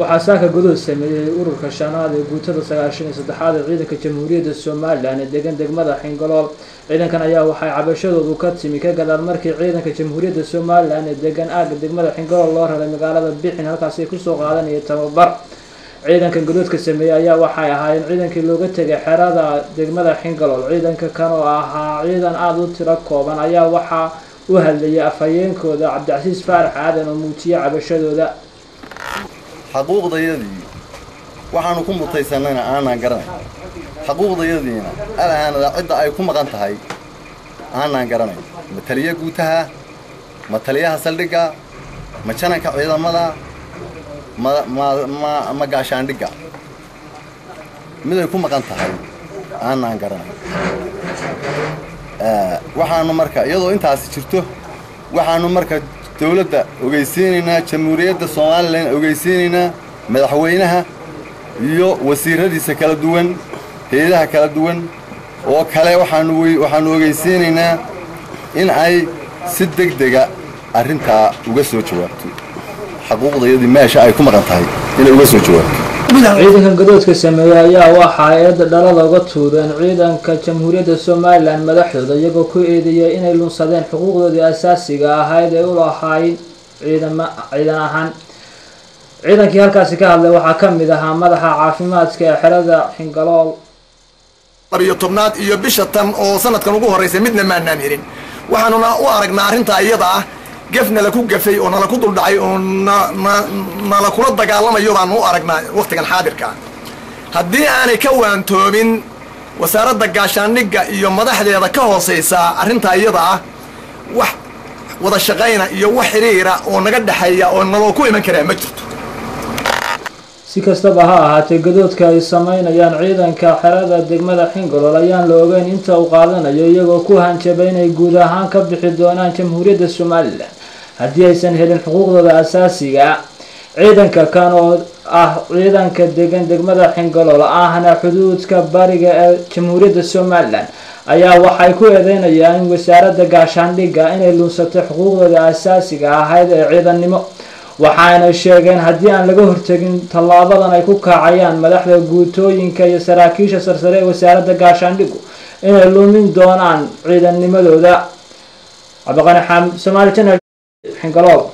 waxaa saaka godood sameeyey ururka shanaad ee guutada sagaashan iyo saddexaad ee ciidanka jamhuuriyadda somalilan ee degan degmada xingalool ciidankan ayaa waxay cabashadoodu ka timi ka gadaan markii ciidanka jamhuuriyadda somalilan ee degan aaga degmada xingalool loo raray magaalada bixin halkaasi ay ku soo qaadanaya tababar. Ciidankan gadoodka sameeyey ayaa waxay ahaayeen ciidankii looga tegay xerada degmada xingalool ciidanka kan oo ahaa ciidan aada u tiro kooban ayaa waxaa u hadlayay afhayeenkooda cabdicasiis faarax aadan oo muujiyay cabashadooda xaquuqdayadii waxaanu ku mutaysanayna aanaan garanay xaquuqdayadiina alahaanada cidda ay ku maqan tahay aanaan garanay ma taliya guutaha ma taliyaha saldhigga ma jananka ciidamada ma ma ma ma gaashaandhigga. Miday ku maqan tahay aanaan garanay waxaanu marka iyadoo intaasi jirto waxaanu marka dawladda ogeysiinaynaa jamhuuriyadda somalilan ogeysiinaynaa madaxweynaha iyo wasiiradiisa kala duwan heedaha kala duwan. Oo kale waxaanu ogeysiinaynaa in ay si deg dega arrintaa uga soo jawaabto. Xaquuqdayadii meesha ay ku maqan tahay inay uga soo jawaabto ciidankan gadoodka sameeyey ayaa waxaa eedda dhalada uga tuureen ciidanka jamhuuriyadda somalilan madaxdooda iyagoo ku eedeeyay inay lunsadeen xuquuqdoodii asaasiga ahayd ee u lahaayeen ciidama ciidan ahaan. Ciidankii halkaasi ka hadlay waxaa ka mid ahaa madaxa caafimaadka ee xerada xingalool labiyo tobnaad iyo bisha tan oo sanadkan ugu horraysay midna maanaan helin. Waxaanuna u aragnaa arrintaa iyada ah gef nala ku gafay oo nala ku duldhacay oo nala kula dagaalamayo baanu u aragnaa wakhtigan xaadirka. Ah haddii aanay ka waantoobin wasaaradda gaashaandhigga iyo madaxdeeda ka hoosaysa arrintaa iyada ah wax wada shaqayna iyo wax xidhiira oo naga dhexeeya oo naloo ku iman karaa ma jirto. Si kastaba ha ahaatee gadoodka ay sameynayaan ciidanka xerada degmada xingalool ayaan la ogeyn inta uu qaadanayo iyagoo ku hanjabay inay guud ahaan ka bixi doonaan jamhuuriyadda somalilan haddii aysan helin xuquuqdooda asaasiga ciidanka kan oo ah ciidanka degan degmada xingalool ahna xuduudka bariga ee jamhuuriyadda somalilan ayaa waxay ku eedeynayaan wasaaradda gaashaandhigga inay lunsatay xuquuqdooda asaasiga ahayd ee ciidannimo. Waxaana sheegeen haddii aan laga hortegin tallaabadan ay ku kacayaan madaxda guutooyinka iyo saraakiisha sarsare ee wasaaradda gaashaandhigu inay lumin doonaan ciidannimadooda cabdiqani xaamid somaali janal xingalool